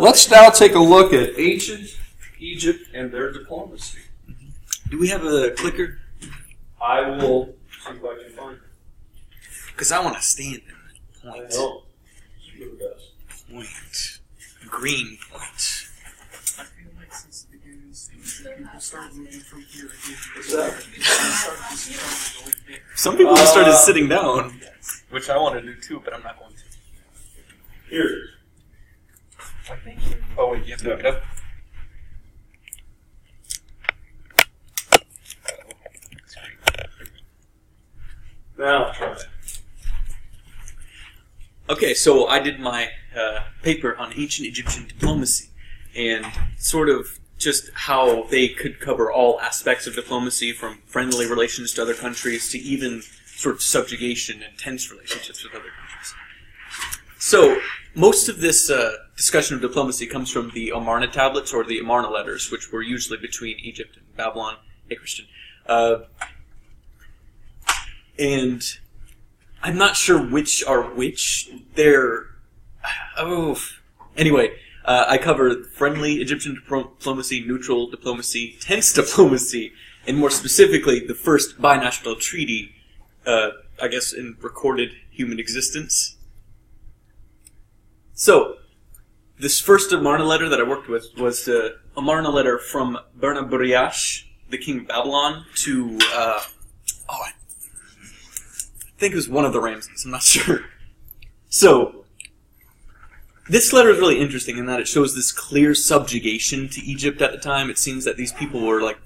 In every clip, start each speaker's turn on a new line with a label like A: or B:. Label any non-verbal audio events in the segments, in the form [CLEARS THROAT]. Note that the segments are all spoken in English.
A: Let's now take a look at ancient Egypt and their diplomacy.
B: Do we have a clicker?
A: I will see if I can find it.
B: Because I want to stand and
A: I
B: point.
A: know. It's your.
B: Point. Green point.
C: I feel like since the beginning of the season, people start moving from here again. People just to go.
B: Some people have started
A: Uh,
B: sitting down.
D: Which I want to do too, but I'm not going to.
A: Here it is.
D: Oh wait, you have to look it up.
A: Now try it.
B: Okay, so I did my uh, paper on ancient Egyptian diplomacy and sort of just how they could cover all aspects of diplomacy from friendly relations to other countries to even sort of subjugation and tense relationships with other countries. So, most of this uh, discussion of diplomacy comes from the Amarna tablets or the Amarna letters, which were usually between Egypt and Babylon. Hey, Christian. Uh, and I'm not sure which are which. They're oh. Anyway, uh, I cover friendly Egyptian diplomacy, neutral diplomacy, tense [LAUGHS] diplomacy, and more specifically, the first binational treaty. Uh, I guess in recorded human existence. So, this first Amarna letter that I worked with was uh, Amarna letter from Burnaburiash, the king of Babylon, to uh, oh, I think it was one of the Ramses. I'm not [LAUGHS] sure. So, this letter is really interesting in that it shows this clear subjugation to Egypt at the time. It seems that these people were like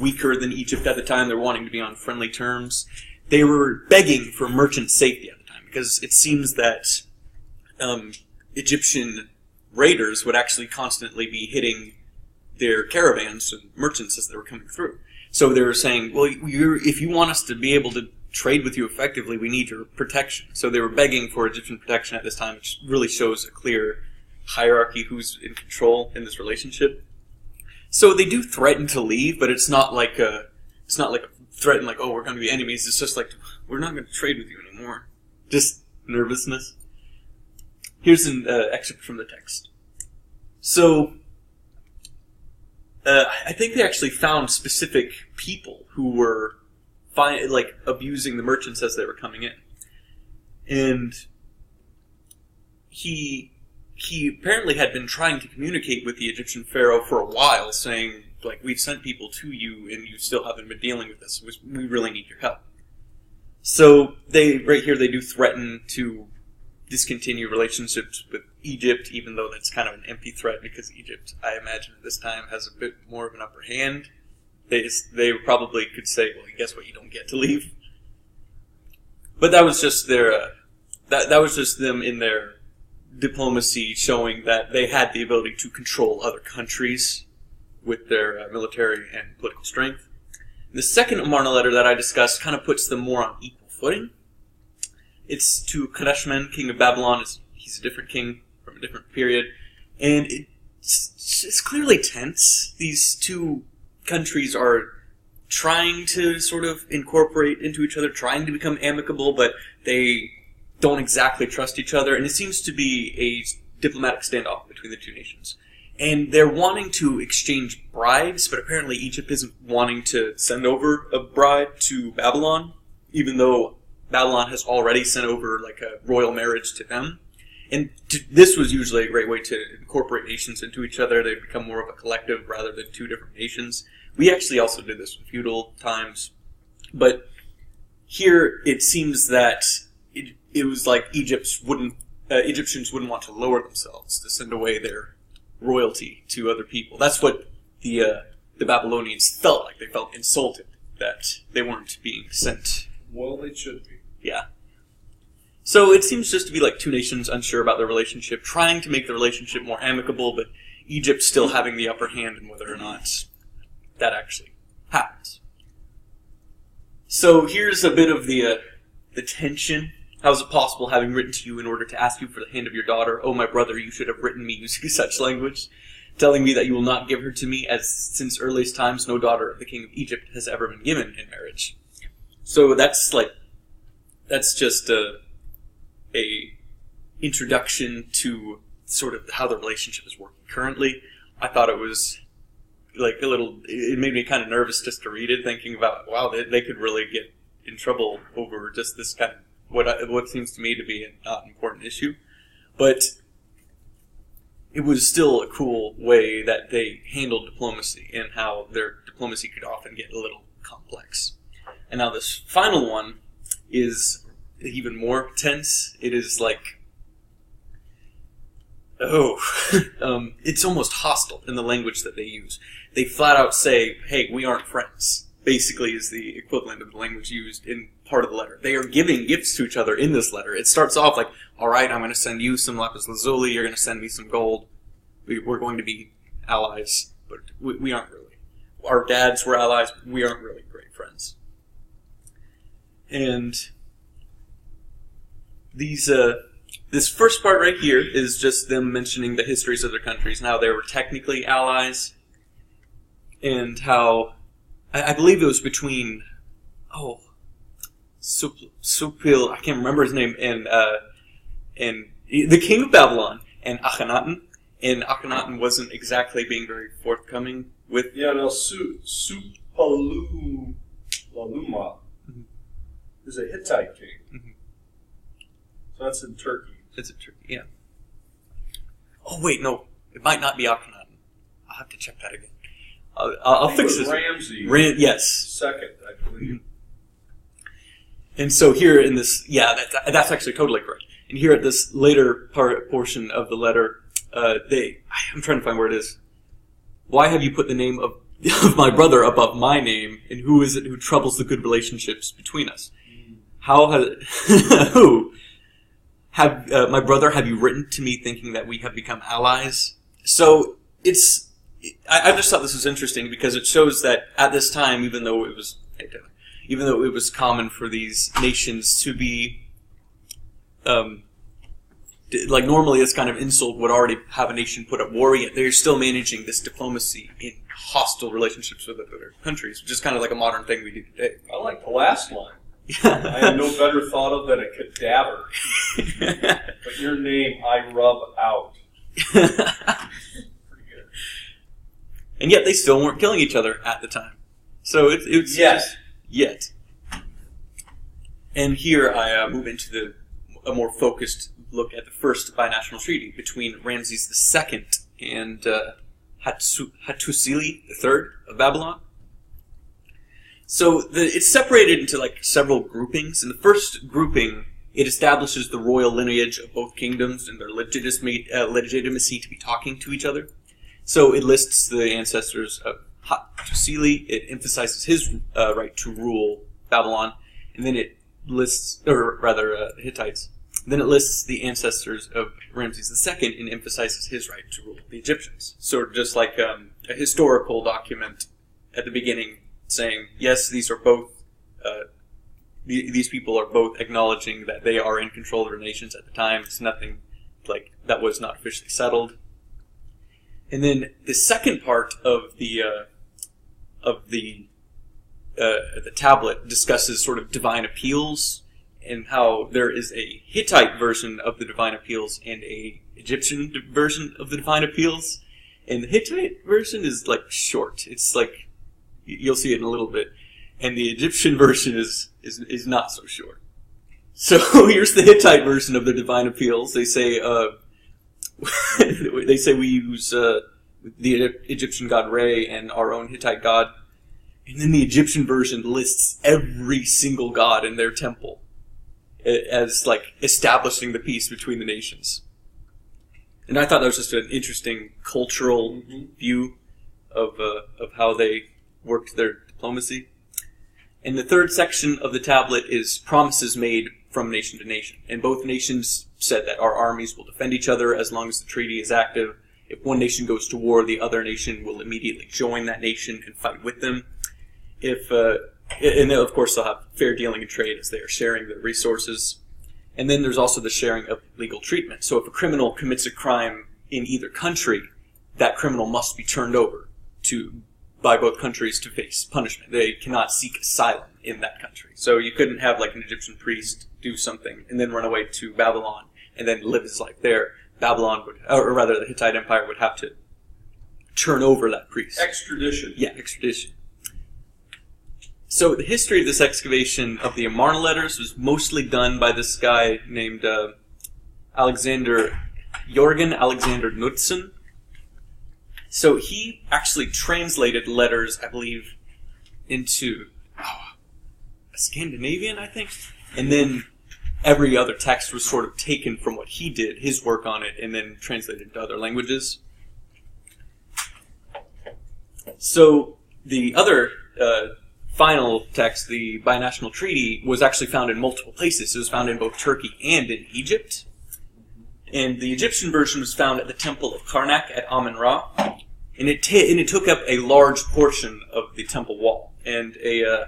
B: weaker than Egypt at the time. They're wanting to be on friendly terms. They were begging for merchant safety at the time because it seems that um, Egyptian raiders would actually constantly be hitting their caravans and merchants as they were coming through. So they were saying, well, if you want us to be able to trade with you effectively, we need your protection. So they were begging for Egyptian protection at this time, which really shows a clear hierarchy who's in control in this relationship. So they do threaten to leave, but it's not like a, it's not like a threaten like, oh, we're going to be enemies. It's just like, we're not going to trade with you anymore. Just nervousness. Here's an uh, excerpt from the text. So, uh, I think they actually found specific people who were fi- like abusing the merchants as they were coming in, and he he apparently had been trying to communicate with the Egyptian pharaoh for a while, saying like we've sent people to you and you still haven't been dealing with this. We really need your help. So they right here they do threaten to discontinue relationships with Egypt, even though that's kind of an empty threat because Egypt, I imagine, at this time has a bit more of an upper hand. They they probably could say, "Well, guess what? You don't get to leave." But that was just their uh, that that was just them in their diplomacy showing that they had the ability to control other countries with their uh, military and political strength. The second Amarna letter that I discussed kind of puts them more on equal footing. It's to Kadashman, king of Babylon. It's, he's a different king from a different period, and it's, it's clearly tense. These two countries are trying to sort of incorporate into each other, trying to become amicable, but they don't exactly trust each other, and it seems to be a diplomatic standoff between the two nations. And they're wanting to exchange brides, but apparently Egypt isn't wanting to send over a bride to Babylon, even though Babylon has already sent over like a royal marriage to them. And to, this was usually a great way to incorporate nations into each other. They become more of a collective rather than two different nations. We actually also did this in feudal times, but here it seems that it, it was like Egypt's wouldn't uh, Egyptians wouldn't want to lower themselves to send away their royalty to other people. That's what the uh, the Babylonians felt like. They felt insulted that they weren't being sent.
A: Well, they should be.
B: Yeah. So it seems just to be like two nations unsure about their relationship, trying to make the relationship more amicable, but Egypt still having the upper hand in whether or not that actually happens. So here's a bit of the uh, the tension. How is it possible, having written to you in order to ask you for the hand of your daughter? Oh, my brother, you should have written me using [LAUGHS] such language, telling me that you will not give her to me, as since earliest times no daughter of the king of Egypt has ever been given in marriage. So that's like, that's just a, a introduction to sort of how the relationship is working currently. I thought it was like a little. It made me kind of nervous just to read it, thinking about wow, they, they could really get in trouble over just this kind of what I, what seems to me to be a not important issue, but it was still a cool way that they handled diplomacy and how their diplomacy could often get a little complex. And now this final one is even more tense. It is like, oh, [LAUGHS] um, it's almost hostile in the language that they use. They flat out say, "Hey, we aren't friends." Basically, is the equivalent of the language used in part of the letter. They are giving gifts to each other in this letter. It starts off like, "All right, I'm going to send you some lapis lazuli. You're going to send me some gold. We, we're going to be allies, but we, we aren't really. Our dads were allies. We aren't really great friends." And these uh, this first part right here is just them mentioning the histories of their countries and how they were technically allies, and how I, I believe it was between oh Sup- Supil I can't remember his name and uh, and the king of Babylon and Akhenaten, and Akhenaten wasn't exactly being very forthcoming with
A: Yeah, no, Su Supalu Laluma
B: Mhm.
A: Is a Hittite king.
B: Mhm.
A: So that's in Turkey.
B: It's a Turkey, yeah. Oh wait, no, it might not be Akhenaten. I'll have to check that again. I'll, I'll, fix this.
A: Ramsey
B: Ran, yes,
A: second, I believe.
B: And so here in this, yeah, that, that's actually totally correct. And here at this later part portion of the letter, uh, they, I'm trying to find where it is. Why have you put the name of, [LAUGHS] of my brother above my name? And who is it who troubles the good relationships between us? How has, [LAUGHS] who? Have, uh, my brother, have you written to me thinking that we have become allies? So it's, I, I just thought this was interesting because it shows that at this time, even though it was, even though it was common for these nations to be, um, like normally this kind of insult would already have a nation put at war, yet they're still managing this diplomacy in hostile relationships with other countries, which is kind of like a modern thing we do today.
A: I like the last line. I have no [LAUGHS] better thought of than a cadaver, but your name I rub out. Pretty [LAUGHS] good.
B: and yet they still weren't killing each other at the time. So it, it's
A: Yes.
B: just- yet. And here I uh, move into the a more focused look at the first binational treaty between Ramses II and uh, Hattusili III of Babylon. So the, it's separated into like several groupings. In the first grouping, it establishes the royal lineage of both kingdoms and their legitimacy, uh, legitimacy to be talking to each other. So it lists the ancestors of Hattusili. It emphasizes his uh, right to rule Babylon, and then it lists, or rather, uh, Hittites. Then it lists the ancestors of Ramses II and emphasizes his right to rule the Egyptians. Of just like um, a historical document at the beginning saying, yes, these are both, uh, the, these people are both acknowledging that they are in control of their nations at the time. It's nothing like that was not officially settled. And then the second part of the uh, of the uh, the tablet discusses sort of divine appeals and how there is a Hittite version of the divine appeals and a Egyptian version of the divine appeals. And the Hittite version is like short. It's like you'll see it in a little bit, and the Egyptian [LAUGHS] version is is is not so short. So [LAUGHS] here's the Hittite version of the divine appeals. They say. Uh, [LAUGHS] they say we use uh, the Egyptian god Re and our own Hittite god, and then the Egyptian version lists every single god in their temple as like establishing the peace between the nations. And I thought that was just an interesting cultural view of uh, of how they worked their diplomacy. And the third section of the tablet is promises made from nation to nation. And both nations said that our armies will defend each other as long as the treaty is active. If one nation goes to war, the other nation will immediately join that nation and fight with them. If uh, and of course they'll have fair dealing in trade as they are sharing their resources. And then there's also the sharing of legal treatment. So if a criminal commits a crime in either country, that criminal must be turned over to by both countries to face punishment. They cannot seek asylum in that country. So you couldn't have like an Egyptian priest do something and then run away to Babylon and then live his life there. Babylon would, or rather, the Hittite Empire would have to turn over that priest.
A: Extradition.
B: Yeah, extradition. So the history of this excavation of the Amarna letters was mostly done by this guy named uh, Alexander Jorgen Alexander Knudtzon. So he actually translated letters, I believe, into oh, Scandinavian, I think, and then every other text was sort of taken from what he did, his work on it, and then translated into other languages. So the other uh, final text, the binational treaty, was actually found in multiple places. It was found in both Turkey and in Egypt. And the Egyptian version was found at the temple of Karnak at Amun Ra. And it, ta- and it took up a large portion of the temple wall. And a, uh,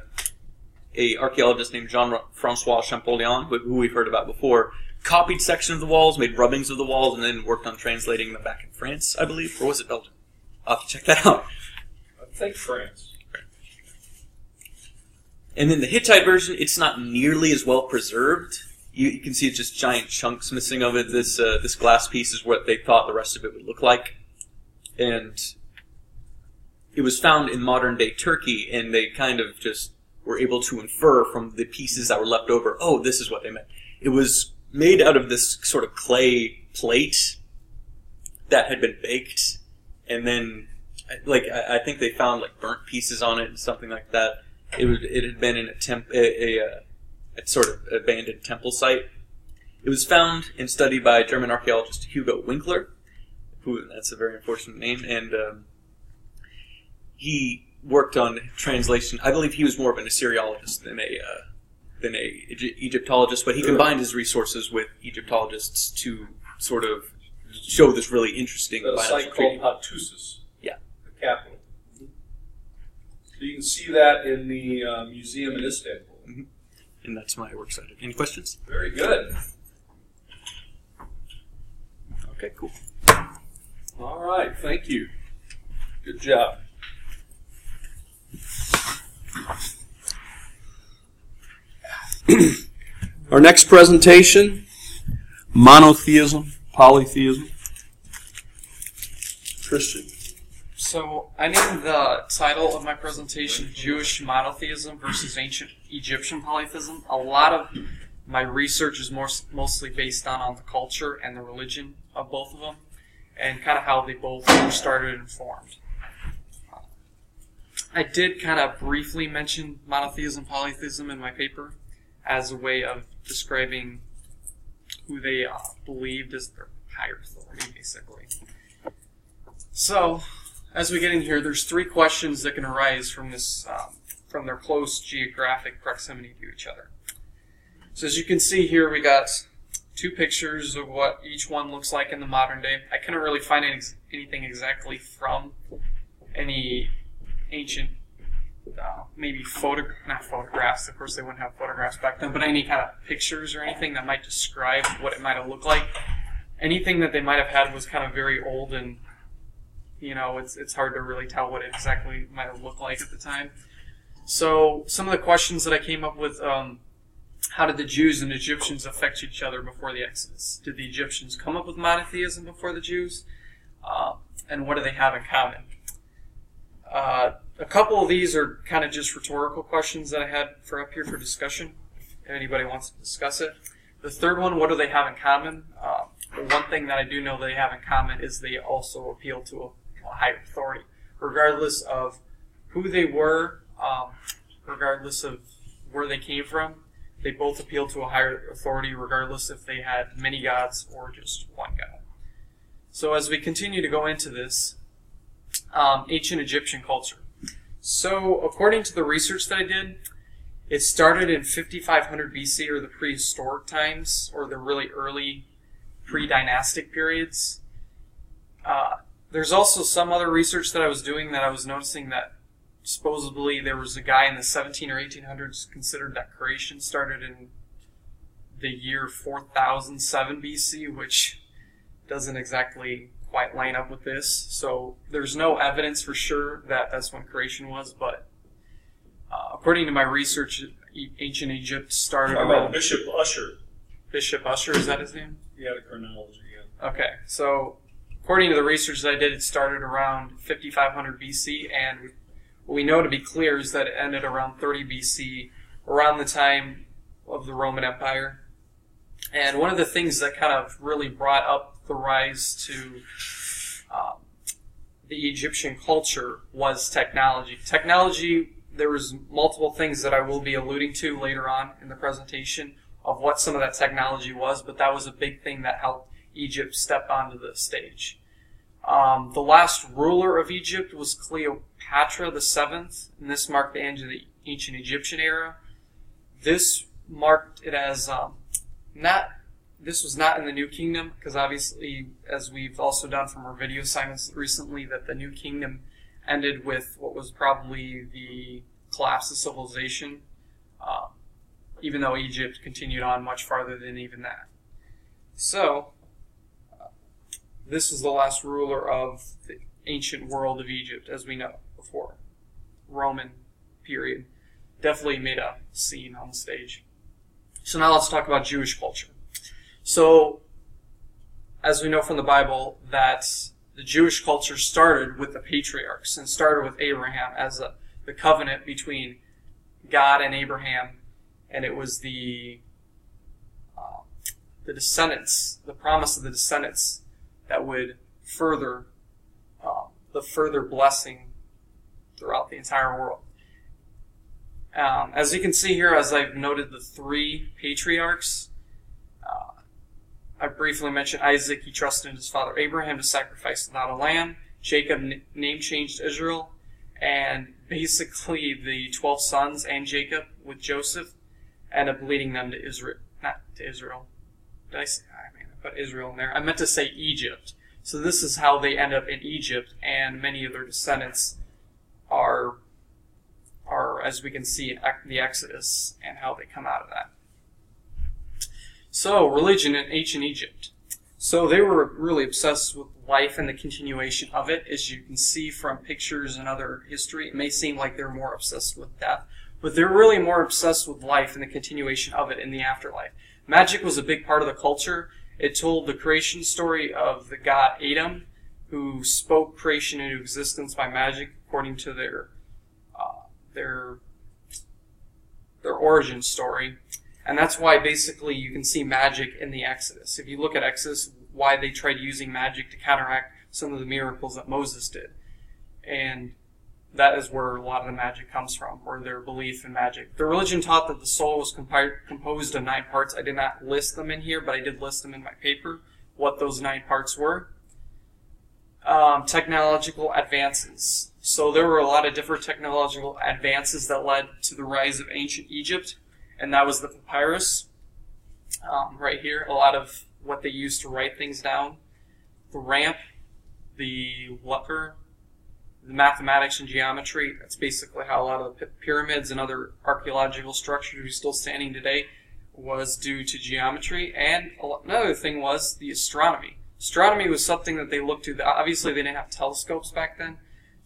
B: a archaeologist named Jean-Francois Champollion, who who we've heard about before, copied sections of the walls, made rubbings of the walls, and then worked on translating them back in France, I believe. Or was it Belgium? I'll have to check that out.
A: I think France.
B: And then the Hittite version, it's not nearly as well preserved. You, you can see it's just giant chunks missing of it. This uh, this glass piece is what they thought the rest of it would look like, and it was found in modern day Turkey, and they kind of just were able to infer from the pieces that were left over. Oh, this is what they meant. It was made out of this sort of clay plate that had been baked, and then like I I think they found like burnt pieces on it and something like that. It would, it had been in a temp a, a, uh, a sort of abandoned temple site. It was found and studied by German archaeologist Hugo Winkler, who that's a very unfortunate name, and um, he worked on translation. I believe he was more of an Assyriologist than a uh, than a Egyptologist, but he combined his resources with Egyptologists to sort of show this really interesting.
A: At a site called Hattusis.
B: Yeah.
A: The capital. So you can see that in the uh, museum in Istanbul.
B: and that's my work cited. Any questions?
A: Very good.
B: Okay, cool.
A: All right, thank you. Good job. Our next presentation monotheism, polytheism. Christian.
C: So I named the title of my presentation Jewish Monotheism versus Ancient Egyptian Polytheism. A lot of my research is more, mostly based on, on the culture and the religion of both of them and kind of how they both started and formed. I did kind of briefly mention monotheism polytheism in my paper as a way of describing who they uh, believed as their higher authority, basically. So, as we get in here, there's three questions that can arise from this, um, from their close geographic proximity to each other. So, as you can see here, we got two pictures of what each one looks like in the modern day. I couldn't really find any, anything exactly from any ancient, uh, maybe photo, not photographs. Of course, they wouldn't have photographs back then, but any kind of pictures or anything that might describe what it might have looked like. Anything that they might have had was kind of very old and you know, it's it's hard to really tell what it exactly might have looked like at the time. So some of the questions that I came up with: um, How did the Jews and Egyptians affect each other before the Exodus? Did the Egyptians come up with monotheism before the Jews? Uh, and what do they have in common? Uh, a couple of these are kind of just rhetorical questions that I had for up here for discussion. If anybody wants to discuss it. The third one: What do they have in common? Uh, one thing that I do know they have in common is they also appeal to a a higher authority, regardless of who they were, um, regardless of where they came from. They both appeal to a higher authority, regardless if they had many gods or just one god. So, as we continue to go into this, um, ancient Egyptian culture. So, according to the research that I did, it started in 5500 BC, or the prehistoric times, or the really early pre-dynastic periods. Uh, there's also some other research that I was doing that I was noticing that supposedly there was a guy in the 17 or 1800s considered that creation started in the year 4007 BC, which doesn't exactly quite line up with this. So there's no evidence for sure that that's when creation was, but uh, according to my research, ancient Egypt started
A: How about
C: around
A: Bishop Ussher?
C: Bishop Ussher. Is that his name?
A: He had a chronology.
C: Okay, so according to the research that I did, it started around 5500 BC, and what we know to be clear is that it ended around 30 BC, around the time of the Roman Empire. And one of the things that kind of really brought up the rise to um, the Egyptian culture was technology. Technology, there was multiple things that I will be alluding to later on in the presentation of what some of that technology was, but that was a big thing that helped Egypt step onto the stage. Um, the last ruler of Egypt was Cleopatra VII, and this marked the end of the ancient Egyptian era. This marked it as um, not. This was not in the New Kingdom because obviously, as we've also done from our video assignments recently, that the New Kingdom ended with what was probably the collapse of civilization. Um, even though Egypt continued on much farther than even that. So, uh, this was the last ruler of the ancient world of Egypt, as we know before. Roman period. Definitely made a scene on the stage. So now let's talk about Jewish culture. So, as we know from the Bible, that the Jewish culture started with the patriarchs and started with Abraham as a, the covenant between God and Abraham and it was the uh, the descendants, the promise of the descendants that would further uh, the further blessing throughout the entire world. Um, as you can see here, as I've noted the three patriarchs, uh, I briefly mentioned Isaac. He trusted in his father Abraham to sacrifice not a lamb. Jacob name changed Israel, and basically the twelve sons and Jacob with Joseph end up leading them to Israel, not to Israel. Did I say, I mean, I put Israel in there. I meant to say Egypt. So this is how they end up in Egypt, and many of their descendants are, are as we can see in the Exodus and how they come out of that. So religion in ancient Egypt. So they were really obsessed with life and the continuation of it. As you can see from pictures and other history, it may seem like they're more obsessed with death, but they're really more obsessed with life and the continuation of it in the afterlife. Magic was a big part of the culture. It told the creation story of the god Atum, who spoke creation into existence by magic, according to their uh, their their origin story. And that's why basically you can see magic in the Exodus. If you look at Exodus, why they tried using magic to counteract some of the miracles that Moses did. And that is where a lot of the magic comes from, or their belief in magic. The religion taught that the soul was composed of nine parts. I did not list them in here, but I did list them in my paper, what those nine parts were. Um, technological advances. So there were a lot of different technological advances that led to the rise of ancient Egypt, and that was the papyrus. Um, right here, a lot of what they used to write things down. The ramp, the leper, the mathematics and geometry. That's basically how a lot of the pyramids and other archaeological structures are still standing today was due to geometry. And another thing was the astronomy. Astronomy was something that they looked to. Obviously, they didn't have telescopes back then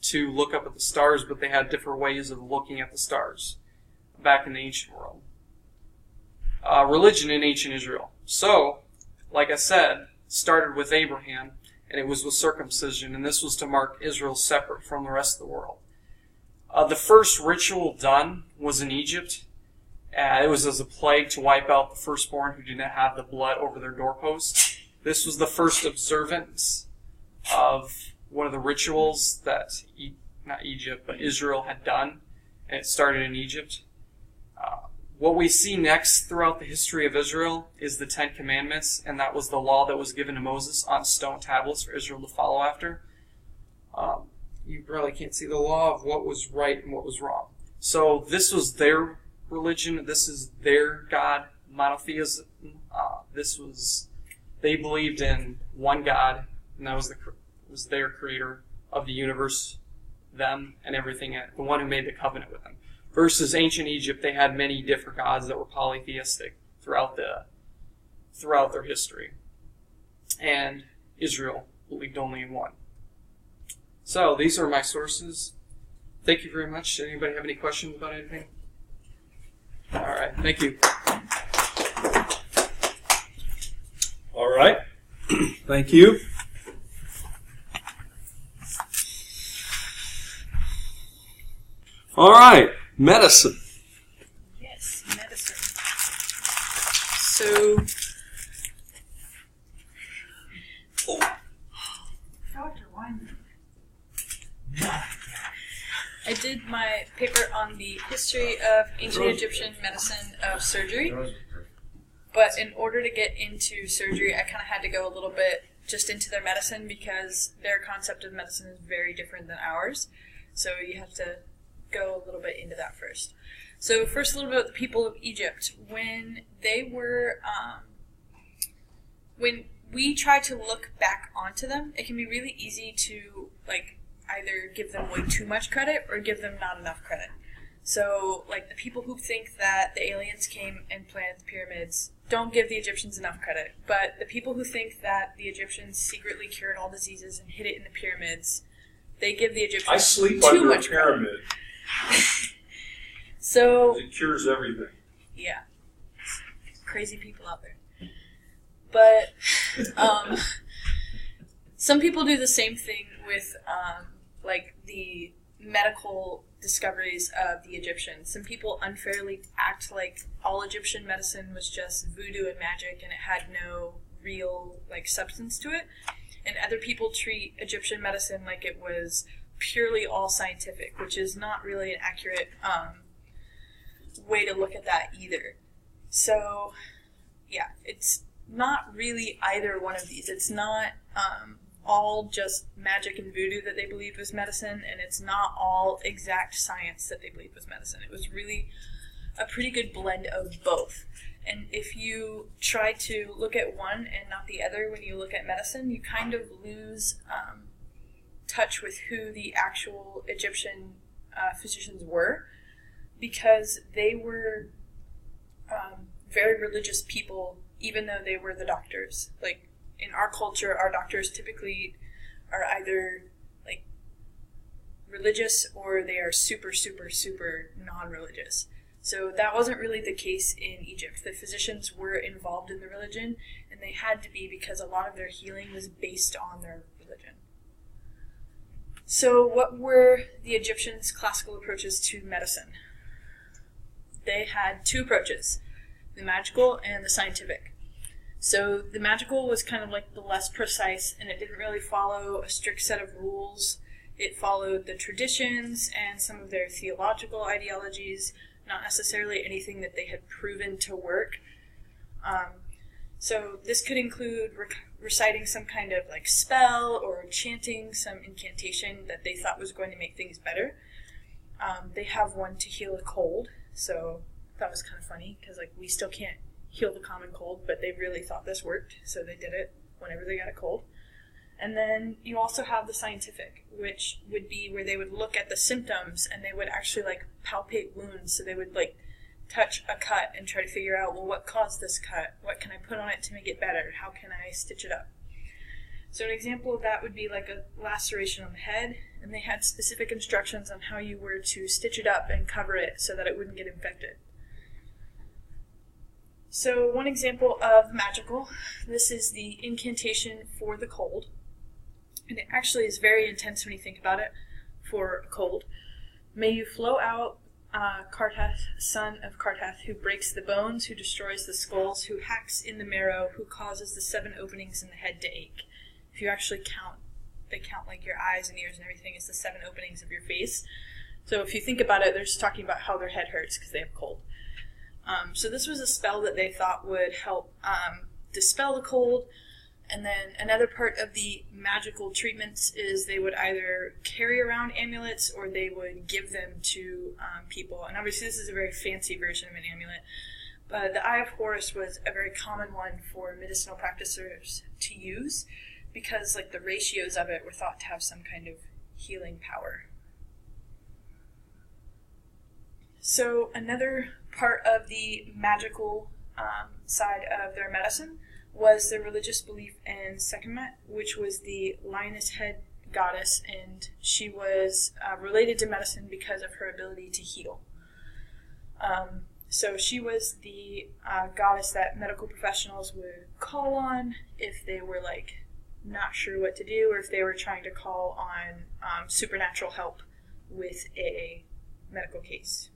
C: to look up at the stars, but they had different ways of looking at the stars back in the ancient world. Uh, religion in ancient Israel. So, like I said, started with Abraham and it was with circumcision, and this was to mark Israel separate from the rest of the world. Uh, the first ritual done was in Egypt. Uh, it was as a plague to wipe out the firstborn who did not have the blood over their doorposts. This was the first observance of one of the rituals that, e- not Egypt, but Israel had done, and it started in Egypt. Uh, what we see next throughout the history of Israel is the Ten Commandments, and that was the law that was given to Moses on stone tablets for Israel to follow after. Um, you really can't see the law of what was right and what was wrong. So this was their religion. This is their God, monotheism. Uh, this was they believed in one God, and that was the was their creator of the universe, them, and everything. The one who made the covenant with them versus ancient Egypt, they had many different gods that were polytheistic throughout the throughout their history. And Israel believed only in one. So these are my sources. Thank you very much. Anybody have any questions about anything? All right. Thank you.
A: All right. [CLEARS THROAT] Thank you. All right, medicine.
E: Yes, medicine. So. Oh. Dr. Weinberg. I did my paper on the history of ancient Egyptian medicine of surgery. But in order to get into surgery, I kind of had to go a little bit just into their medicine because their concept of medicine is very different than ours. So you have to go a little bit into that first. So first, a little bit about the people of Egypt. When they were, um, when we try to look back onto them, it can be really easy to like either give them way too much credit or give them not enough credit. So, like the people who think that the aliens came and planted the pyramids don't give the Egyptians enough credit. But the people who think that the Egyptians secretly cured all diseases and hid it in the pyramids, they give the Egyptians
A: I sleep
E: too
A: under a
E: much credit. [LAUGHS] So
A: It cures everything.
E: yeah, crazy people out there. But um, [LAUGHS] some people do the same thing with um, like the medical discoveries of the Egyptians. Some people unfairly act like all Egyptian medicine was just voodoo and magic, and it had no real like substance to it. And other people treat Egyptian medicine like it was purely all scientific, which is not really an accurate um, way to look at that either. So, yeah, it's not really either one of these. It's not um, all just magic and voodoo that they believed was medicine, and it's not all exact science that they believed was medicine. It was really a pretty good blend of both. And if you try to look at one and not the other when you look at medicine, you kind of lose um, touch with who the actual Egyptian uh, physicians were because they were um, very religious people, even though they were the doctors. Like in our culture, our doctors typically are either like religious or they are super, super, super non-religious. So that wasn't really the case in Egypt. The physicians were involved in the religion, and they had to be because a lot of their healing was based on their religion. So, what were the Egyptians' classical approaches to medicine? They had two approaches the magical and the scientific. So, the magical was kind of like the less precise, and it didn't really follow a strict set of rules. It followed the traditions and some of their theological ideologies, not necessarily anything that they had proven to work. Um, so this could include rec- reciting some kind of like spell or chanting some incantation that they thought was going to make things better. Um, they have one to heal a cold, so that was kind of funny because like we still can't heal the common cold, but they really thought this worked, so they did it whenever they got a cold. And then you also have the scientific, which would be where they would look at the symptoms and they would actually like palpate wounds. So they would like touch a cut and try to figure out, well, what caused this cut? What can I put on it to make it better? How can I stitch it up? So an example of that would be like a laceration on the head, and they had specific instructions on how you were to stitch it up and cover it so that it wouldn't get infected. So one example of magical, this is the incantation for the cold and it actually is very intense when you think about it for a cold. May you flow out, uh, Catarrh, son of Catarrh, who breaks the bones, who destroys the skulls, who hacks in the marrow, who causes the seven openings in the head to ache. If you actually count, they count like your eyes and ears and everything is the seven openings of your face. So if you think about it, they're just talking about how their head hurts because they have cold. Um, so this was a spell that they thought would help um, dispel the cold. And then another part of the magical treatments is they would either carry around amulets or they would give them to um, people. And obviously, this is a very fancy version of an amulet. But the Eye of Horus was a very common one for medicinal practitioners to use because, like, the ratios of it were thought to have some kind of healing power. So, another part of the magical um, side of their medicine was the religious belief in Sekhmet, which was the lioness head goddess, and she was uh, related to medicine because of her ability to heal. Um, so she was the uh, goddess that medical professionals would call on if they were like not sure what to do or if they were trying to call on um, supernatural help with a medical case.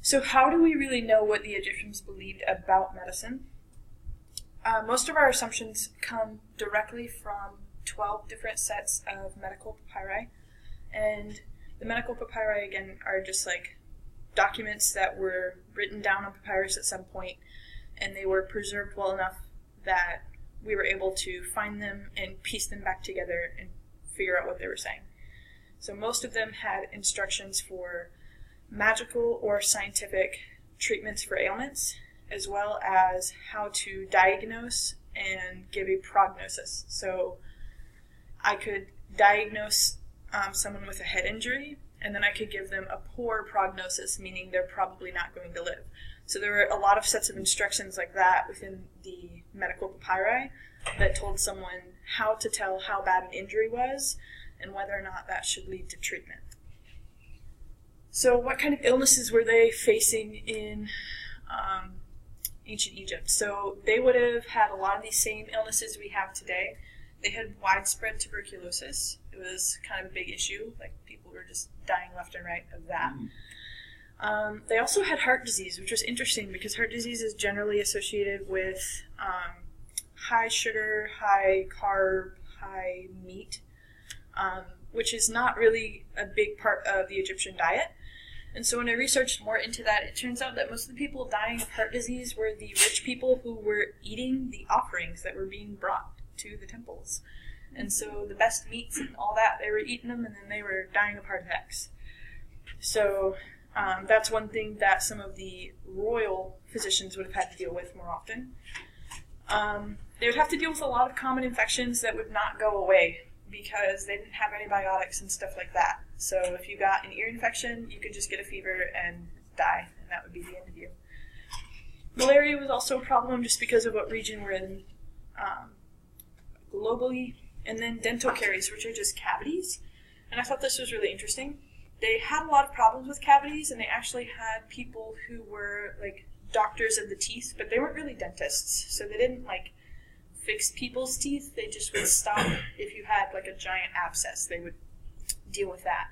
E: So, how do we really know what the Egyptians believed about medicine? Uh, most of our assumptions come directly from 12 different sets of medical papyri. And the medical papyri, again, are just like documents that were written down on papyrus at some point, and they were preserved well enough that we were able to find them and piece them back together and figure out what they were saying. So most of them had instructions for magical or scientific treatments for ailments, as well as how to diagnose and give a prognosis. So I could diagnose um, someone with a head injury, and then I could give them a poor prognosis, meaning they're probably not going to live. So there were a lot of sets of instructions like that within the medical papyri that told someone how to tell how bad an injury was and whether or not that should lead to treatment. So, what kind of illnesses were they facing in um, ancient Egypt? So, they would have had a lot of these same illnesses we have today. They had widespread tuberculosis. It was kind of a big issue. Like, people were just dying left and right of that. Um, they also had heart disease, which was interesting because heart disease is generally associated with um, high sugar, high carb, high meat, um, which is not really a big part of the Egyptian diet. And so when I researched more into that, it turns out that most of the people dying of heart disease were the rich people who were eating the offerings that were being brought to the temples. And so the best meats and all that, they were eating them and then they were dying of heart attacks. So um, that's one thing that some of the royal physicians would have had to deal with more often. Um, they would have to deal with a lot of common infections that would not go away because they didn't have antibiotics and stuff like that. So if you got an ear infection, you could just get a fever and die, and that would be the end of you. Malaria was also a problem just because of what region we're in um, globally. And then dental caries, which are just cavities. And I thought this was really interesting. They had a lot of problems with cavities, and they actually had people who were like doctors of the teeth, but they weren't really dentists. So they didn't like fix people's teeth. They just would stop if you had like a giant abscess. They would deal with that.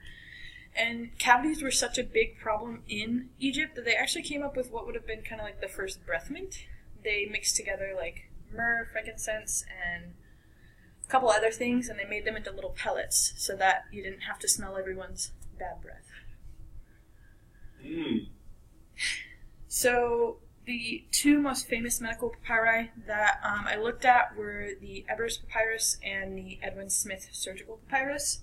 E: And cavities were such a big problem in Egypt that they actually came up with what would have been kind of like the first breath mint. They mixed together like myrrh, frankincense, and a couple other things, and they made them into little pellets so that you didn't have to smell everyone's bad breath.
A: Mm.
E: So the two most famous medical papyri that um, I looked at were the Ebers Papyrus and the Edwin Smith Surgical Papyrus.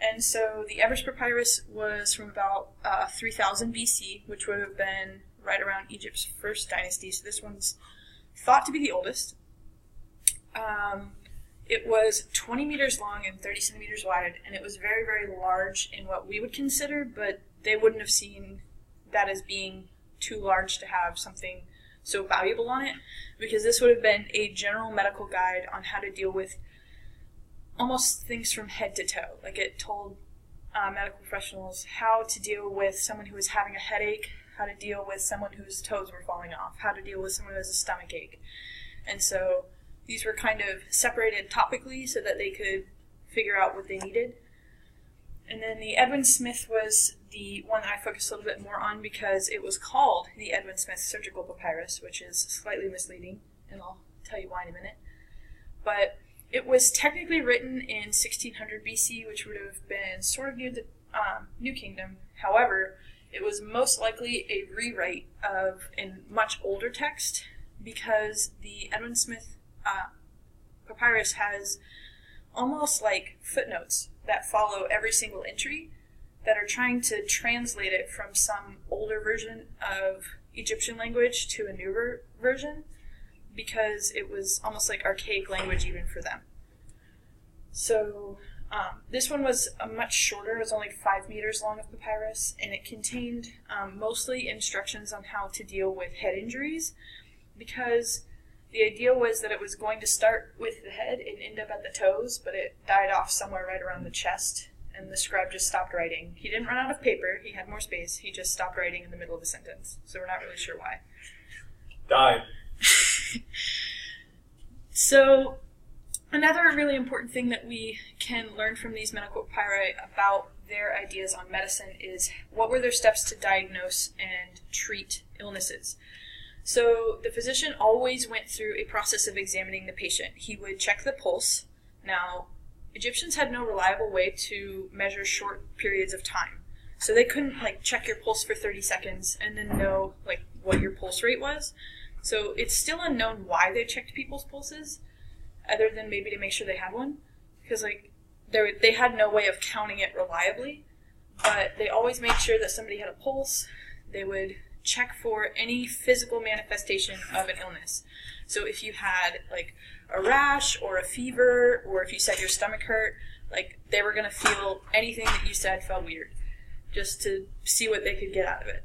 E: And so the Ebers Papyrus was from about uh, 3000 BC, which would have been right around Egypt's first dynasty. So this one's thought to be the oldest. Um, it was 20 meters long and 30 centimeters wide, and it was very, very large in what we would consider, but they wouldn't have seen that as being too large to have something so valuable on it, because this would have been a general medical guide on how to deal with almost things from head to toe. Like it told uh, medical professionals how to deal with someone who was having a headache, how to deal with someone whose toes were falling off, how to deal with someone who has a stomach ache. And so these were kind of separated topically so that they could figure out what they needed. And then the Edwin Smith was the one that I focused a little bit more on because it was called the Edwin Smith Surgical Papyrus, which is slightly misleading, and I'll tell you why in a minute. But it was technically written in 1600 BC, which would have been sort of near the um, New Kingdom. However, it was most likely a rewrite of a much older text because the Edwin Smith uh, papyrus has almost like footnotes that follow every single entry that are trying to translate it from some older version of Egyptian language to a newer version because it was almost like archaic language even for them. So um, this one was a much shorter. It was only five meters long of papyrus, and it contained um, mostly instructions on how to deal with head injuries, because the idea was that it was going to start with the head and end up at the toes, but it died off somewhere right around the chest, and the scribe just stopped writing. He didn't run out of paper, he had more space, he just stopped writing in the middle of a sentence. So we're not really sure why.
A: Died. [LAUGHS]
E: So, another really important thing that we can learn from these medical papyri about their ideas on medicine is what were their steps to diagnose and treat illnesses. So, the physician always went through a process of examining the patient. He would check the pulse. Now, Egyptians had no reliable way to measure short periods of time. So they couldn't like check your pulse for 30 seconds and then know like what your pulse rate was. So it's still unknown why they checked people's pulses, other than maybe to make sure they had one, because like they they had no way of counting it reliably. But they always made sure that somebody had a pulse. They would check for any physical manifestation of an illness. So if you had like a rash or a fever, or if you said your stomach hurt, like they were gonna feel anything that you said felt weird, just to see what they could get out of it.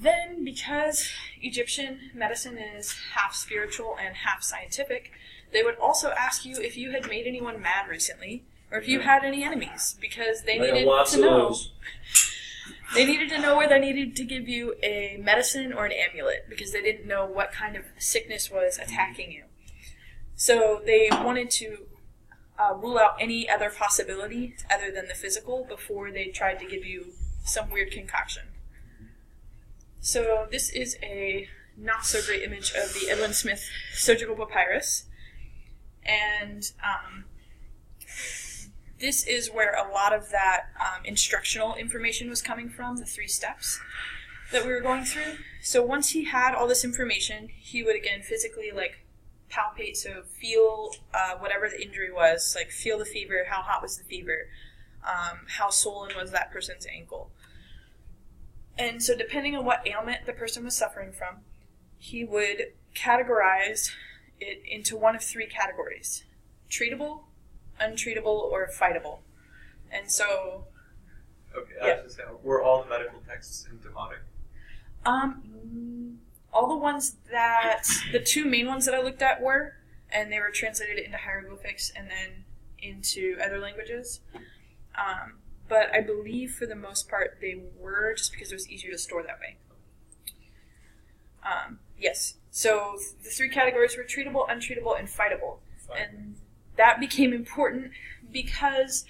E: Then, because Egyptian medicine is half spiritual and half scientific, they would also ask you if you had made anyone mad recently, or if you had any enemies, because they needed to know. [LAUGHS] They needed to know where they needed to give you a medicine or an amulet because they didn't know what kind of sickness was attacking you. So they wanted to uh, rule out any other possibility other than the physical before they tried to give you some weird concoction. So this is a not so great image of the Edwin Smith surgical papyrus, and um, this is where a lot of that um, instructional information was coming from, the three steps that we were going through. So once he had all this information, he would again physically like palpate, so feel uh, whatever the injury was, like feel the fever, how hot was the fever, um, how swollen was that person's ankle. And so depending on what ailment the person was suffering from, he would categorize it into one of three categories treatable, untreatable, or fightable. And so
B: Okay,
E: Yeah.
B: I was just saying, were all the medical texts in Demotic?
E: Um, all the ones that the two main ones that I looked at were, and they were translated into hieroglyphics and then into other languages. Um, but I believe for the most part they were just because it was easier to store that way. Um, yes. So the three categories were treatable, untreatable, and fightable. And that became important because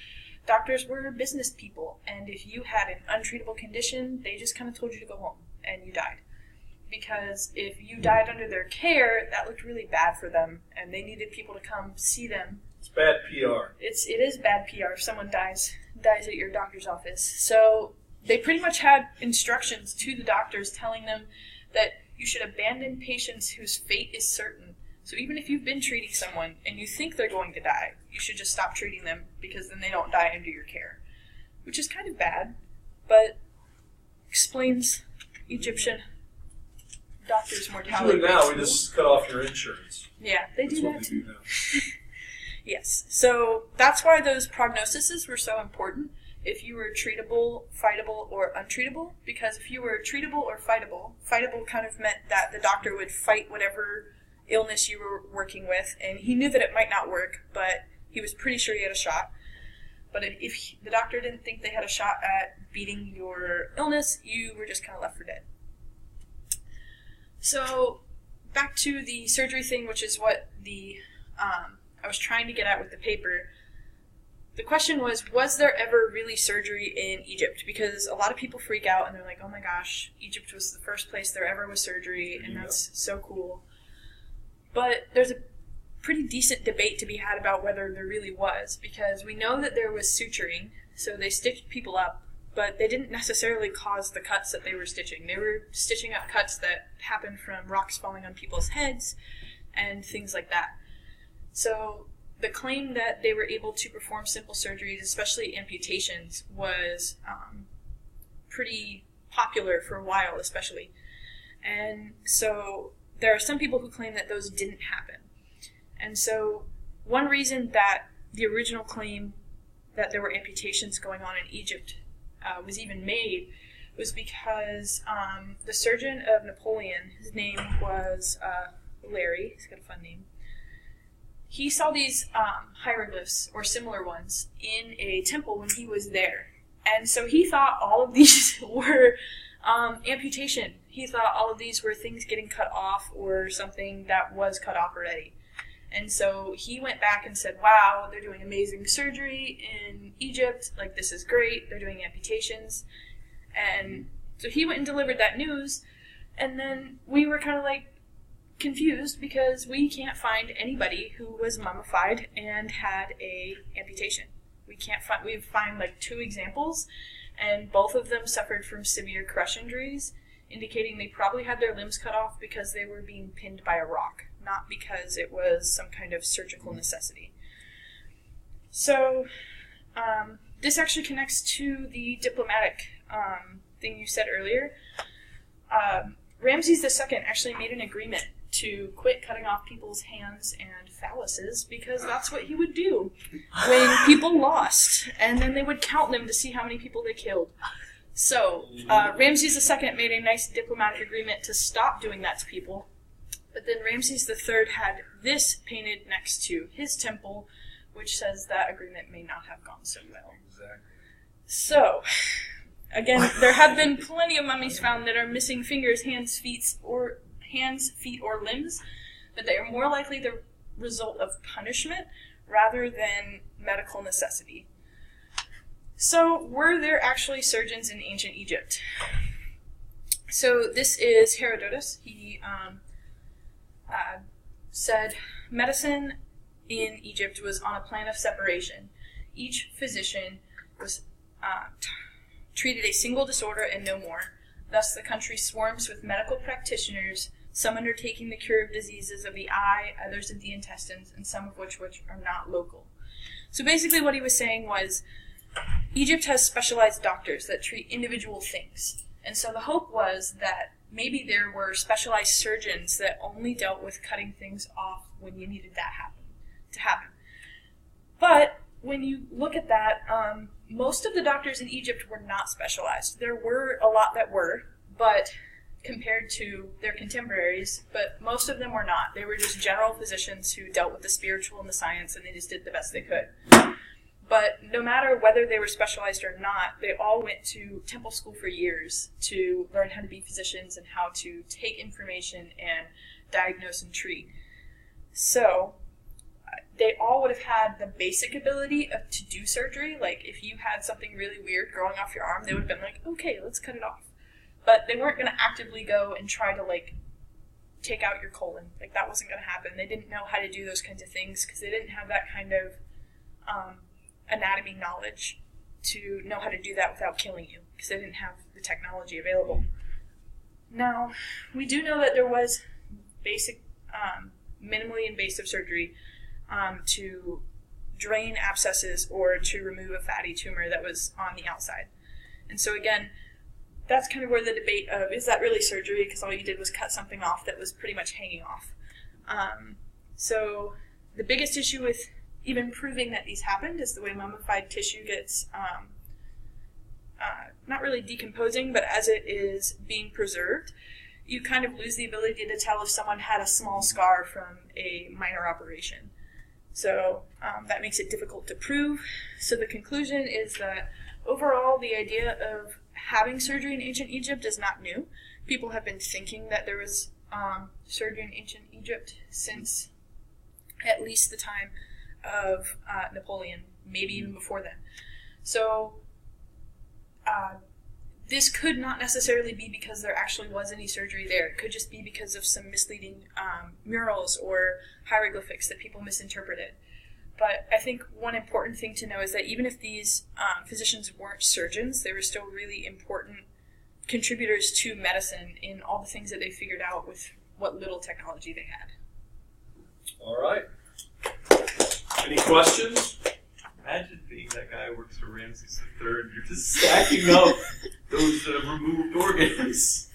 E: doctors were business people, and if you had an untreatable condition, they just kind of told you to go home and you died. Because if you died under their care, that looked really bad for them, and they needed people to come see them.
A: It's bad PR.
E: It's it is bad PR if someone dies dies at your doctor's office. So they pretty much had instructions to the doctors telling them that you should abandon patients whose fate is certain. So even if you've been treating someone and you think they're going to die, you should just stop treating them because then they don't die under your care. Which is kind of bad, but explains Egyptian doctors' mortality.
A: Now we just cut off your insurance.
E: yeah, they
A: That's
E: do that too.
A: do now. [LAUGHS]
E: Yes. So that's why those prognoses were so important. If you were treatable, fightable, or untreatable, because if you were treatable or fightable, fightable kind of meant that the doctor would fight whatever illness you were working with, and he knew that it might not work, but he was pretty sure he had a shot. But if, he- the doctor didn't think they had a shot at beating your illness, you were just kind of left for dead. So, back to the surgery thing, which is what the um, I was trying to get at with the paper. The question was, was there ever really surgery in Egypt? Because a lot of people freak out and they're like, oh my gosh, Egypt was the first place there ever was surgery, and
A: Yeah.
E: that's so cool. But there's a pretty decent debate to be had about whether there really was, because we know that there was suturing, so they stitched people up, but they didn't necessarily cause the cuts that they were stitching. They were stitching up cuts that happened from rocks falling on people's heads and things like that. So the claim that they were able to perform simple surgeries, especially amputations, was um, pretty popular for a while, especially. And so there are some people who claim that those didn't happen. And so one reason that the original claim that there were amputations going on in Egypt uh, was even made was because um, the surgeon of Napoleon, his name was uh, Larrey, he's got a fun name he saw these um, hieroglyphs or similar ones in a temple when he was there. And so he thought all of [LAUGHS] these were um, amputation. He thought all of these were things getting cut off or something that was cut off already. And so he went back and said, Wow, they're doing amazing surgery in Egypt. Like, this is great. They're doing amputations. And so he went and delivered that news. And then we were kind of like confused because we can't find anybody who was mummified and had a amputation. We can't find, we find like two examples, and both of them suffered from severe crush injuries, indicating they probably had their limbs cut off because they were being pinned by a rock, not because it was some kind of surgical necessity. So, um, this actually connects to the diplomatic um, thing you said earlier. Um, Ramses II actually made an agreement to quit cutting off people's hands and phalluses because that's what he would do when [LAUGHS] people lost, and then they would count them to see how many people they killed. So uh, Ramses II made a nice diplomatic agreement to stop doing that to people, but then Ramses III had this painted next to his temple, which says that agreement may not have gone so well.
A: Exactly.
E: So, again, there have been plenty of mummies found that are missing fingers, hands, feet, or hands, feet, or limbs, but they are more likely the result of punishment rather than medical necessity. So, were there actually surgeons in ancient Egypt? So, this is Herodotus. He um, uh, said medicine in Egypt was on a plan of separation. Each physician was uh, t- treated a single disorder and no more. Thus, the country swarms with medical practitioners, some undertaking the cure of diseases of the eye, others of the intestines, and some of which, which are not local. So basically, what he was saying was Egypt has specialized doctors that treat individual things. And so the hope was that maybe there were specialized surgeons that only dealt with cutting things off when you needed that happen to happen. But when you look at that, um, most of the doctors in Egypt were not specialized. There were a lot that were, but compared to their contemporaries, but most of them were not. They were just general physicians who dealt with the spiritual and the science, and they just did the best they could. But no matter whether they were specialized or not, they all went to temple school for years to learn how to be physicians and how to take information and diagnose and treat. So, they all would have had the basic ability of, to do surgery. Like, if you had something really weird growing off your arm, they would have been like, okay, let's cut it off. But they weren't going to actively go and try to, like, take out your colon. Like, that wasn't going to happen. They didn't know how to do those kinds of things because they didn't have that kind of um, anatomy knowledge to know how to do that without killing you because they didn't have the technology available. Now, we do know that there was basic, um, minimally invasive surgery um, to drain abscesses or to remove a fatty tumor that was on the outside. And so, again, that's kind of where the debate of is that really surgery because all you did was cut something off that was pretty much hanging off. Um, so, the biggest issue with even proving that these happened is the way mummified tissue gets um, uh, not really decomposing, but as it is being preserved, you kind of lose the ability to tell if someone had a small scar from a minor operation. So um, that makes it difficult to prove. So the conclusion is that overall, the idea of having surgery in ancient Egypt is not new. People have been thinking that there was um, surgery in ancient Egypt since at least the time of uh, Napoleon, maybe even before then. So uh, this could not necessarily be because there actually was any surgery there. It could just be because of some misleading um, murals or hieroglyphics that people misinterpreted. But I think one important thing to know is that even if these um, physicians weren't surgeons, they were still really important contributors to medicine in all the things that they figured out with what little technology they had.
A: All right. Any questions?
B: Imagine being that guy who works for Ramses III. You're just stacking up [LAUGHS] those uh, removed organs.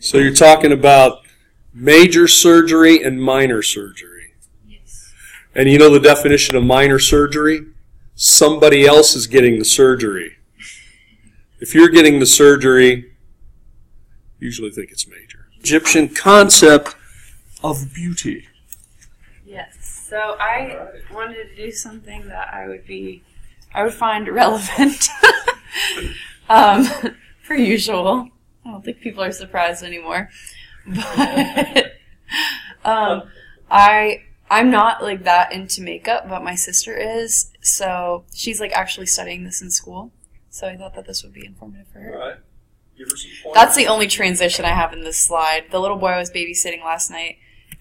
A: So you're talking about major surgery and minor surgery.
E: Yes.
A: And you know the definition of minor surgery? Somebody else is getting the surgery. If you're getting the surgery, usually think it's major. Egyptian concept of beauty.
F: Yes. So I wanted to do something that I would be, I would find [LAUGHS] relevant. um, [LAUGHS] per usual. I don't think people are surprised anymore. But [LAUGHS] um, I I'm not like that into makeup, but my sister is. So she's like actually studying this in school. So I thought that this would be informative for her.
A: All right. Give her some pointers.
F: That's the only transition I have in this slide. The little boy I was babysitting last night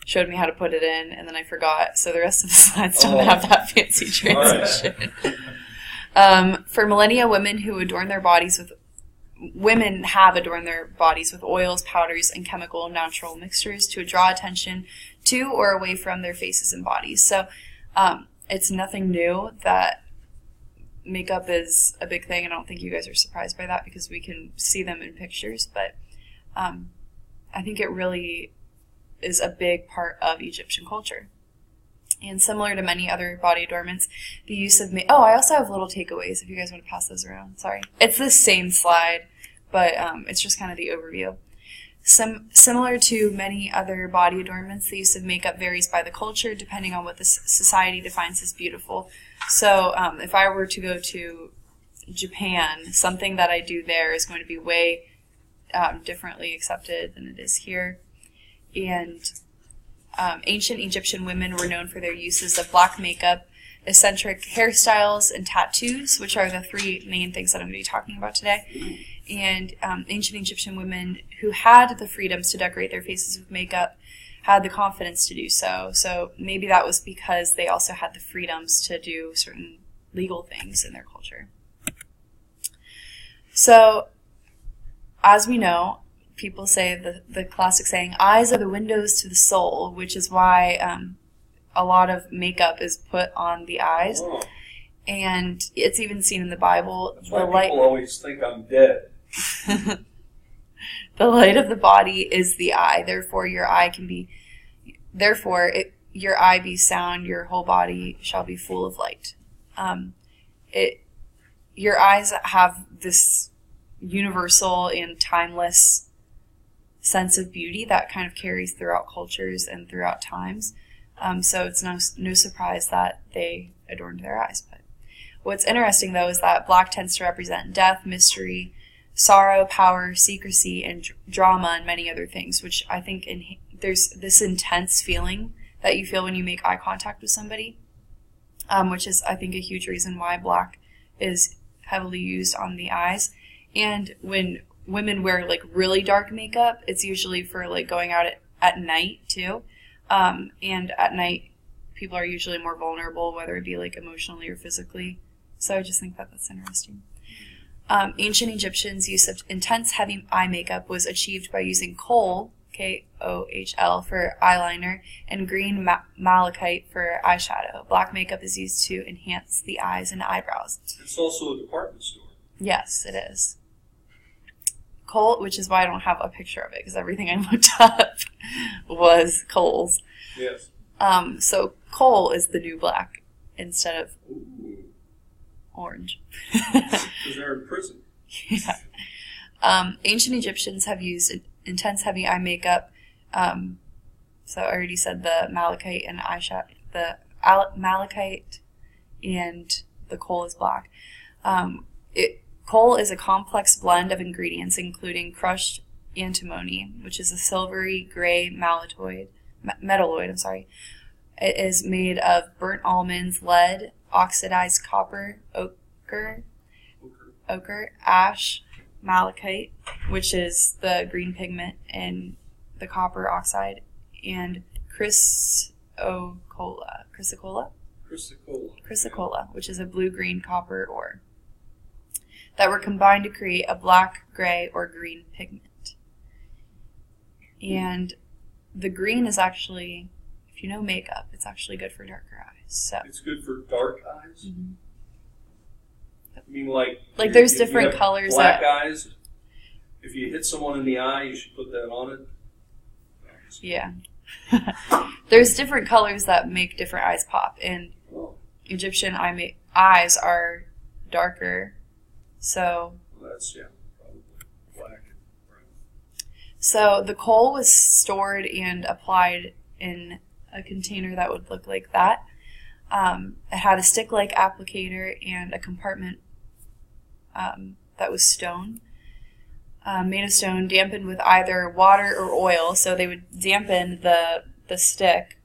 F: showed me how to put it in, and then I forgot. So the rest of the [LAUGHS] slides don't
A: Oh.
F: have that fancy
A: right.
F: transition. [LAUGHS] um, for millennia, women who adorn their bodies with women have adorned their bodies with oils, powders, and chemical and natural mixtures to draw attention to or away from their faces and bodies. So um, it's nothing new that makeup is a big thing. I don't think you guys are surprised by that because we can see them in pictures, but um, I think it really is a big part of Egyptian culture. And similar to many other body adornments, the use of ma- oh, I also have little takeaways if you guys want to pass those around. Sorry, it's the same slide, but um, it's just kind of the overview. Sim- similar to many other body adornments, the use of makeup varies by the culture depending on what the society defines as beautiful. So, um, if I were to go to Japan, something that I do there is going to be way um, differently accepted than it is here. And um, ancient Egyptian women were known for their uses of black makeup, eccentric hairstyles, and tattoos, which are the three main things that I'm going to be talking about today. And um, ancient Egyptian women who had the freedoms to decorate their faces with makeup had the confidence to do so. So maybe that was because they also had the freedoms to do certain legal things in their culture. So, as we know, people say the, the classic saying, eyes are the windows to the soul, which is why um, a lot of makeup is put on the eyes.
A: Oh,
F: And it's even seen in the Bible.
A: that's
F: The
A: why
F: light,
A: people always think I'm dead. [LAUGHS]
F: the light of the body is the eye. Therefore, your eye can be, therefore, it, your eye be sound, your whole body shall be full of light. Um, it, your eyes have this universal and timeless sense of beauty that kind of carries throughout cultures and throughout times. Um, so it's no, no surprise that they adorned their eyes. But what's interesting though is that black tends to represent death, mystery, sorrow, power, secrecy, and dr- drama, and many other things. Which I think in, there's this intense feeling that you feel when you make eye contact with somebody, um, which is I think a huge reason why black is heavily used on the eyes. And when women wear like really dark makeup, it's usually for like going out at, at night too. Um, and at night, people are usually more vulnerable, whether it be like emotionally or physically. So I just think that that's interesting. Um, ancient Egyptians' use of intense heavy eye makeup was achieved by using kohl, K O H L, for eyeliner, and green ma- malachite for eyeshadow. Black makeup is used to enhance the eyes and eyebrows.
A: It's also a department store.
F: Yes, it is. Kohl, which is why I don't have a picture of it, because everything I looked [LAUGHS] up was Kohl's.
A: Yes.
F: Um, so kohl is the new black instead of
A: Ooh,
F: orange. [LAUGHS]
A: because they're in prison.
F: yeah. Um, ancient Egyptians have used intense heavy eye makeup. Um, so I already said the malachite and eyeshadow, the al- malachite and the kohl is black. Um, it, kohl is a complex blend of ingredients, including crushed antimony, which is a silvery gray malatoid, me- metalloid. I'm sorry. It is made of burnt almonds, lead, oxidized copper, ochre, ochre, ash, malachite, which is the green pigment in the copper oxide, and chrysocolla, chrysocolla,
A: Chrysicola.
F: chrysocolla, which is a blue-green copper ore, that were combined to create a black, gray, or green pigment. And the green is actually, if you know makeup, it's actually good for darker eyes. So
A: It's good for dark eyes.
F: Mhm.
A: I mean, like
F: Like, there's different colors
A: Black
F: that-
A: eyes. If you hit someone in the eye, you should put that on it.
F: Yeah. [LAUGHS] There's different colors that make different eyes pop, and
A: Oh,
F: Egyptian eye ma- eyes are darker. So,
A: well, that's yeah, probably black and brown.
F: So the kohl was stored and applied in a container that would look like that. Um, it had a stick like applicator and a compartment um, that was stone, um, made of stone, dampened with either water or oil. So they would dampen the, the stick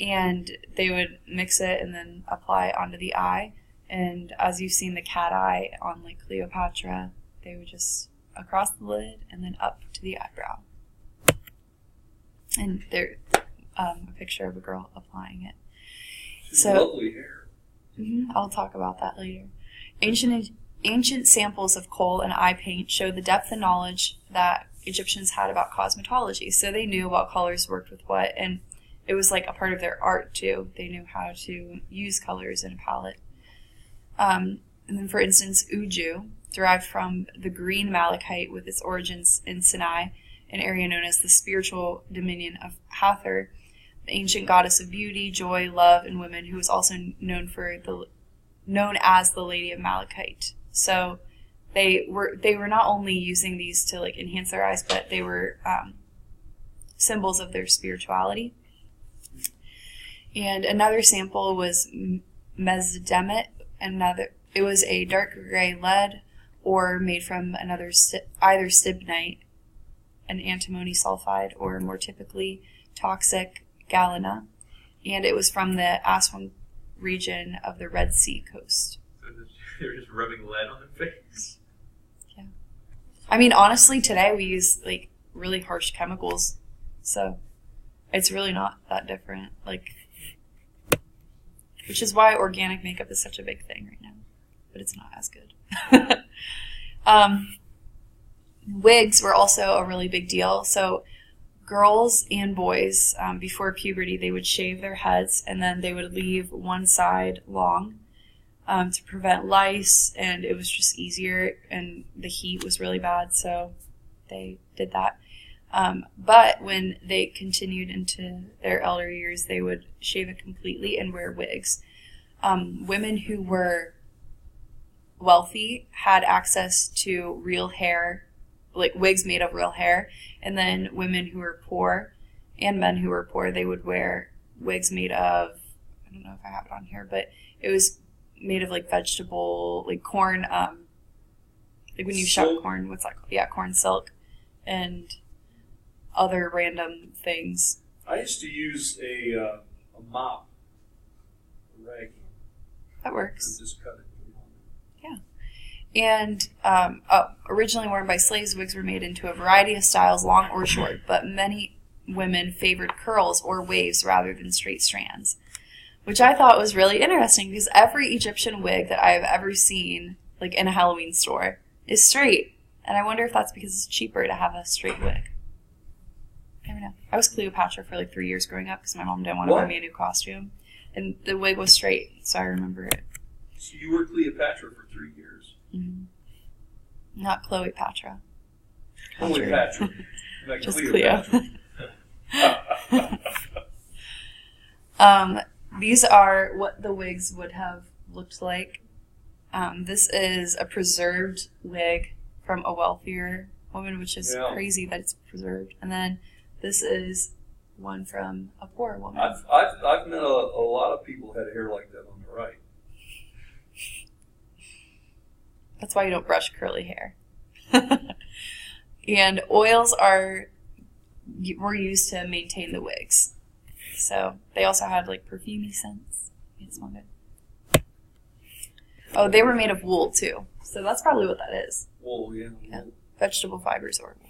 F: and they would mix it and then apply it onto the eye. And as you've seen the cat eye on like Cleopatra, they would just across the lid and then up to the eyebrow. And there, um, a picture of a girl applying it. So-
A: lovely hair.
F: hmm I'll talk about that later. Ancient ancient samples of kohl and eye paint show the depth of knowledge that Egyptians had about cosmetology. So they knew what colors worked with what, and it was like a part of their art too. They knew how to use colors in a palette. Um, and then, for instance, Udju, derived from the green malachite with its origins in Sinai, an area known as the spiritual dominion of Hathor, the ancient goddess of beauty, joy, love, and women, who was also known for the known as the Lady of Malachite. So they were they were not only using these to like enhance their eyes, but they were um, symbols of their spirituality. And another sample was mesdemet. Another it was a dark gray lead, or made from another either stibnite, an antimony sulfide, or more typically toxic galena, and it was from the Aswan region of the Red Sea coast.
B: So [LAUGHS] they're just rubbing lead on their face.
F: Yeah, I mean, honestly, today we use like really harsh chemicals, so it's really not that different. Like, which is why organic makeup is such a big thing right now, but it's not as good. [LAUGHS] um, wigs were also a really big deal. So, girls and boys um, before puberty, they would shave their heads and then they would leave one side long um, to prevent lice, and it was just easier, and the heat was really bad, so they did that. Um, but when they continued into their elder years, they would shave it completely and wear wigs. Um, women who were wealthy had access to real hair, like wigs made of real hair, and then women who were poor and men who were poor, they would wear wigs made of, I don't know if I have it on here, but it was made of like vegetable, like corn, um, like when you shop
A: Silk?
F: corn, what's that called? Yeah, corn silk, and other random things.
A: I used to use a, uh, a mop, a rag,
F: That
A: and
F: works.
A: just cut it.
F: And um, oh, originally worn by slaves, wigs were made into a variety of styles, long or short, but many women favored curls or waves rather than straight strands, which I thought was really interesting because every Egyptian wig that I have ever seen, like in a Halloween store, is straight. And I wonder if that's because it's cheaper to have a straight wig. I know. I was Cleopatra for like three years growing up because my mom didn't want to buy me a new costume. And the wig was straight, so I remember it.
A: So you were Cleopatra for three years.
F: Mhm. Not Chloe Patra.
A: Cleopatra. Not [LAUGHS]
F: Just Cleo. [LAUGHS] Um, these are what the wigs would have looked like. Um, this is a preserved wig from a wealthier woman, which is
A: Yeah.
F: crazy that it's preserved. And then this is one from a poor woman.
A: I've, I've, I've met a, a lot of people who had hair like that on the right.
F: That's why you don't brush curly hair. [LAUGHS] and oils are were used to maintain the wigs. So they also had like perfumey scents. It smelled good. Oh, they were made of wool too. So that's probably what that is.
A: Wool, yeah.
F: Yeah. Vegetable fibers or wool.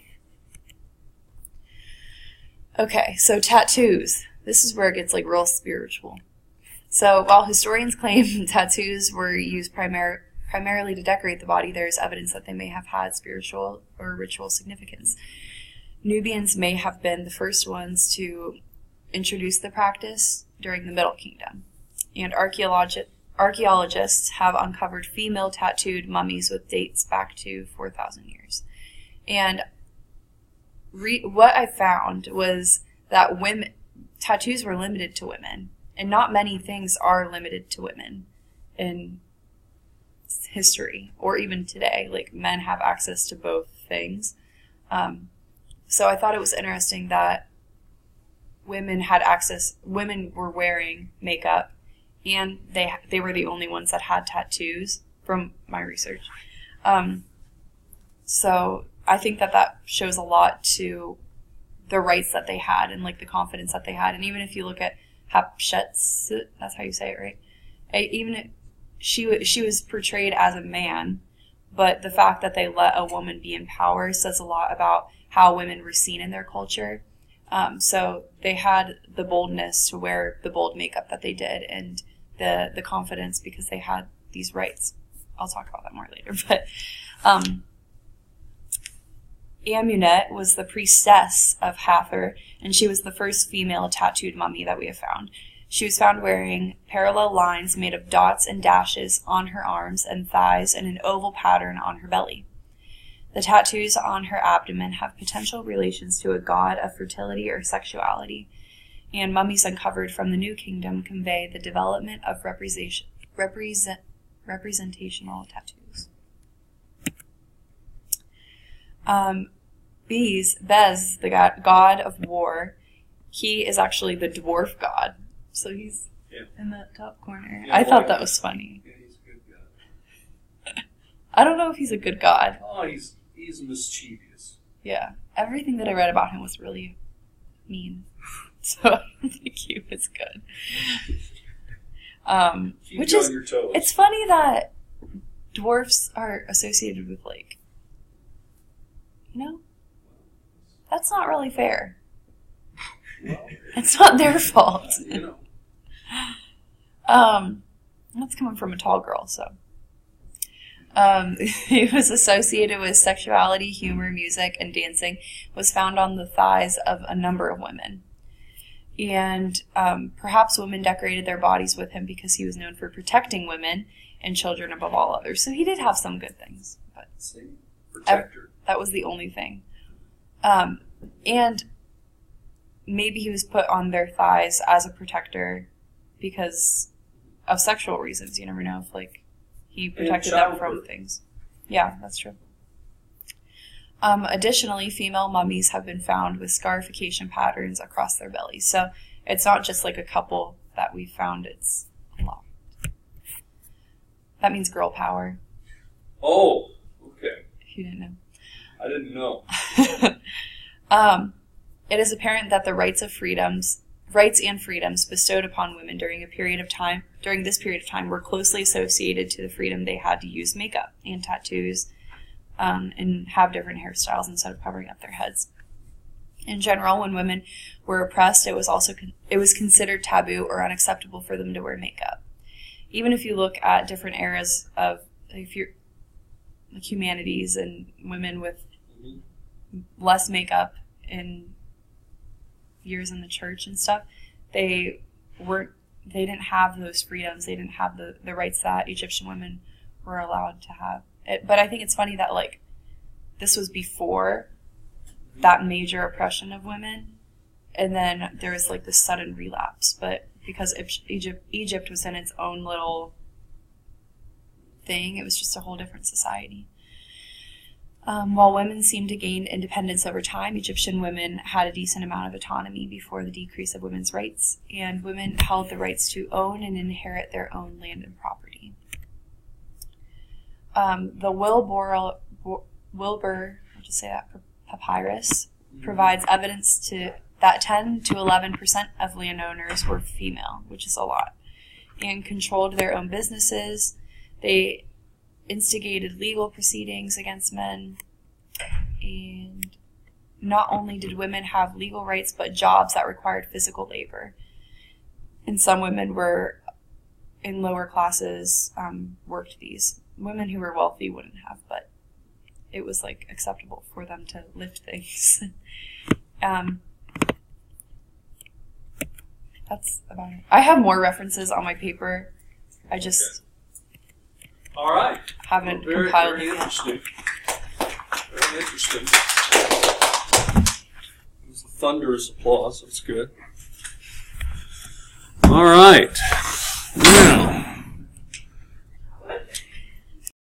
F: Okay, so tattoos. This is where it gets like real spiritual. So while historians claim [LAUGHS] tattoos were used primar- primarily to decorate the body, there is evidence that they may have had spiritual or ritual significance. Nubians may have been the first ones to introduce the practice during the Middle Kingdom, and archaeologi- archaeologists have uncovered female tattooed mummies with dates back to 4,000 years. And re- what I found was that women tattoos were limited to women, and not many things are limited to women in history or even today. Like men have access to both things. Um, so I thought it was interesting that women had access. Women were wearing makeup, and they they were the only ones that had tattoos from my research. Um, so I think that that shows a lot to the rights that they had and like the confidence that they had. And even if you look at Hatshepsut, that's how you say it, right? I, even if she she was portrayed as a man, but the fact that they let a woman be in power says a lot about how women were seen in their culture. Um, so they had the boldness to wear the bold makeup that they did, and the the confidence because they had these rights. I'll talk about that more later, [LAUGHS] but. Um, Amunet was the priestess of Hathor, and she was the first female tattooed mummy that we have found. She was found wearing parallel lines made of dots and dashes on her arms and thighs and an oval pattern on her belly. The tattoos on her abdomen have potential relations to a god of fertility or sexuality, and mummies uncovered from the New Kingdom convey the development of representation, represent, representational tattoos. Um, Bes, Bes, the god, god of war, he is actually the dwarf god. So he's
A: Yeah.
F: in that top corner.
A: Yeah,
F: I thought that was funny.
A: Yeah, he's a good guy. [LAUGHS]
F: I don't know if he's a good god.
A: Oh, he's he's mischievous.
F: Yeah. Everything that I read about him was really mean. [LAUGHS] So I don't think he was good. Um, which is
A: on your toes.
F: it's funny that dwarfs are associated with like you know that's not really fair. It's not their fault. Um, that's coming from a tall girl, so. Um, [LAUGHS] it was associated with sexuality, humor, music, and dancing. Was found on the thighs of a number of women, and um, perhaps women decorated their bodies with him because he was known for protecting women and children above all others. So he did have some good things, but
A: See, protector.
F: that was the only thing. Um, and maybe he was put on their thighs as a protector because of sexual reasons. You never know if like he protected them from things. Yeah, that's true. Um, additionally, female mummies have been found with scarification patterns across their bellies. So it's not just like a couple that we found; it's a lot. That means girl power.
A: Oh, okay.
F: If you didn't know.
A: I didn't know. [LAUGHS]
F: um, it is apparent that the rights of freedoms, rights and freedoms bestowed upon women during a period of time, during this period of time, were closely associated to the freedom they had to use makeup and tattoos, um, and have different hairstyles instead of covering up their heads. In general, when women were oppressed, it was also con- it was considered taboo or unacceptable for them to wear makeup. Even if you look at different eras of, if you're like humanities and women with. Less makeup in years in the church and stuff, they weren't they didn't have those freedoms. They didn't have the, the rights that Egyptian women were allowed to have. It, but I think it's funny that like this was before that major oppression of women, and then there was like this sudden relapse. But because Eg- Egypt Egypt was in its own little thing, it was just a whole different society. Um, while women seemed to gain independence over time, Egyptian women had a decent amount of autonomy before the decrease of women's rights, and women held the rights to own and inherit their own land and property. Um, the Wilbour, Wilbour, I'll just say that, papyrus provides evidence to that 10 to 11 percent of landowners were female, which is a lot, and controlled their own businesses. They instigated legal proceedings against men, and not only did women have legal rights, but jobs that required physical labor. And some women were in lower classes um, worked these. Women who were wealthy wouldn't have, but it was like acceptable for them to lift things. [LAUGHS] um, that's about it. I have more references on my paper. I just
A: All right.
F: haven't
A: Well, very,
F: compiled
A: very
F: it yet.
A: interesting. Very interesting. It was a thunderous applause. That's good. All right. Now,